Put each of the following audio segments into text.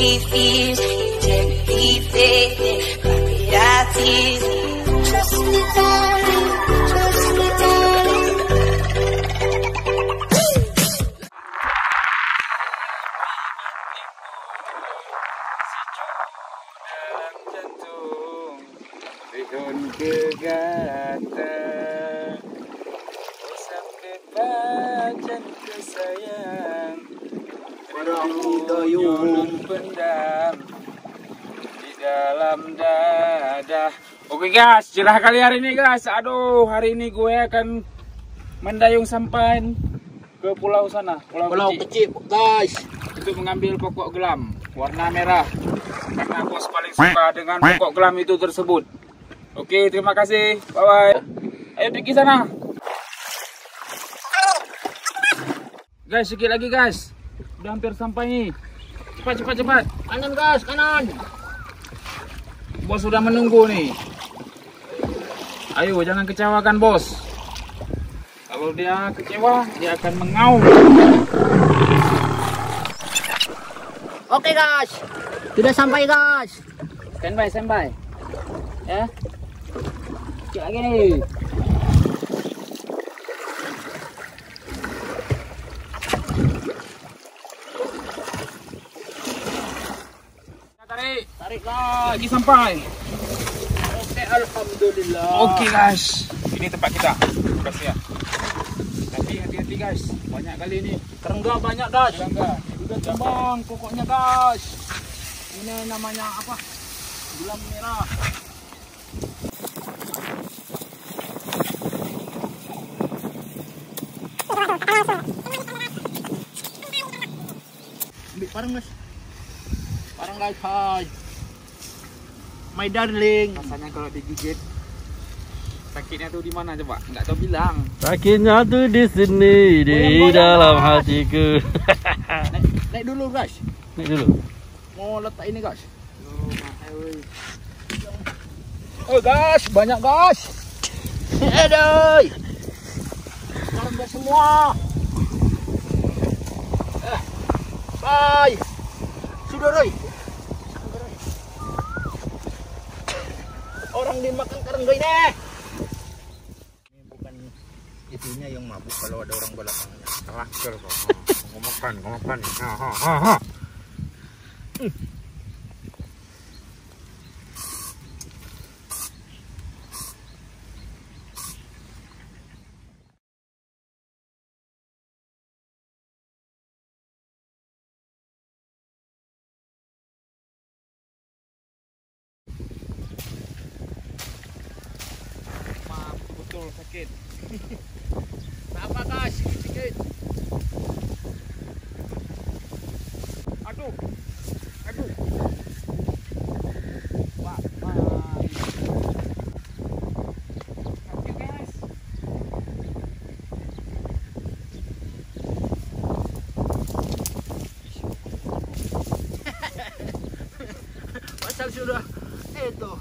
fears, integrity, faith, priorities. Trust me, darling. Trust me, darling. Bihon kegata Sampai pajan ke Orang dayung. Pendam Di dalam dada Oke guys, cerah kali hari ini guys. Aduh, hari ini gue akan Mendayung sampai ke pulau sana Pulau, Pulau kecil. kecil guys. untuk mengambil pokok gelam warna merah. Karena bos paling suka dengan pokok gelam itu tersebut. Oke terima kasih. Bye bye ayo pergi sana. Guys sedikit lagi guys udah hampir sampai nih cepat cepat cepat Kanan guys, kanan. bos sudah menunggu nih ayo jangan kecewakan bos kalau dia kecewa dia akan mengaum Oke guys. Sudah sampai guys. Standby, standby. Ya. Lagi nih. Tarik, lagi sampai. Oke, alhamdulillah. Oke guys, ini tempat kita. Kasih ya. Tapi hati-hati guys, banyak kali ini. Kerengga banyak guys. Bangga. Udah tumbang pokoknya guys. Ini namanya apa? Gelam merah. Ambil parang guys. Parang guys, hai. My darling. Rasanya kalau digigit sakitnya tuh di mana coba? Enggak tahu bilang. Sakitnya tuh di sini di Goyang-goyang, dalam Mas. hatiku. Naik, naik dulu guys. Naik dulu. Mau letak ini guys. Oh guys, banyak guys. Aduh. Sekarang guys semua. Eh, bye. Sudah Roy. Orang dimakan karengga ini. Ini bukan itunya yang mabuk kalau ada orang belakangnya. Terakhir kok. Ngomongkan, ngomongkan. Ha ha ha ha. Sakit. Apa guys? Sedikit. Aduh. Aduh. Pasal sudah itu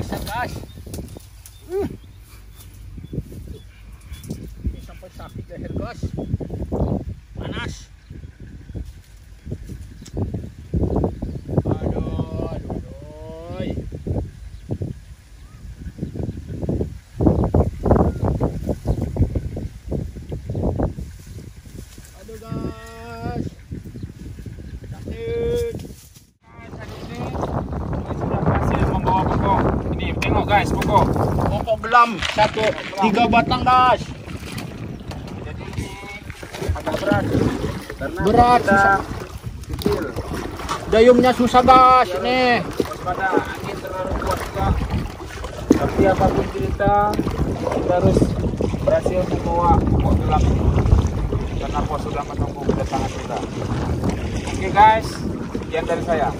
besar guys. Hmm. Ini sampai sakit leher guys. Panas. Guys, pokok. Pokok gelam satu tiga batang guys. Ini berat. Karena Berat, kita susah. kecil. Dayungnya susah guys nih. Waspada angin terlalu kuat juga. Tapi apa pun cerita, kita harus berhasil membawa gelam ini. Karena bos sudah menunggu kedatangan kita. Oke guys, sekian dari saya.